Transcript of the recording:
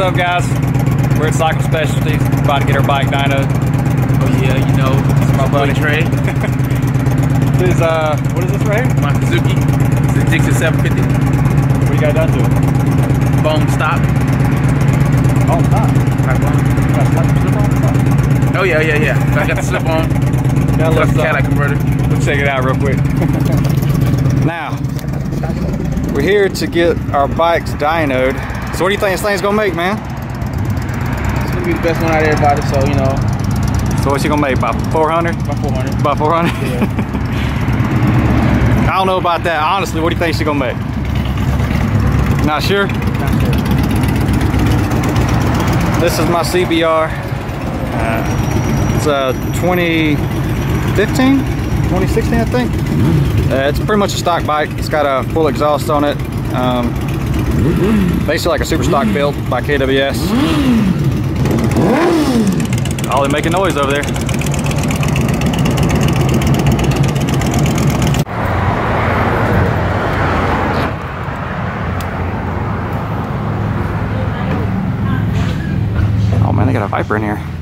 up, guys? We're at Cycle Specialties, about to get our bike dynoed. Oh yeah, you know, it's my buddy Trey, This is, uh, what is this right here? my Suzuki. It's a Gixxer 750 What you got done to it? bone. Oh, stop. Type on. Got a slip on? Stop. Oh yeah, yeah, yeah. I got the slip on. Now That's let's, the uh, Cadillac converter. let's check it out real quick. now, we're here to get our bikes dynoed. So what do you think this thing's gonna make, man? It's gonna be the best one out of everybody. So you know, So what's he gonna make, about 400? about 400. About 400? Yeah. I don't know about that. Honestly, what do you think she's gonna make? Not sure? Not sure. This is my CBR. Uh, it's a 2015, 2016, I think. Uh, it's pretty much a stock bike. It's got a full exhaust on it. Um, basically like a super stock built by KWS. Oh, they're making noise over there. Oh man, they got a Viper in here.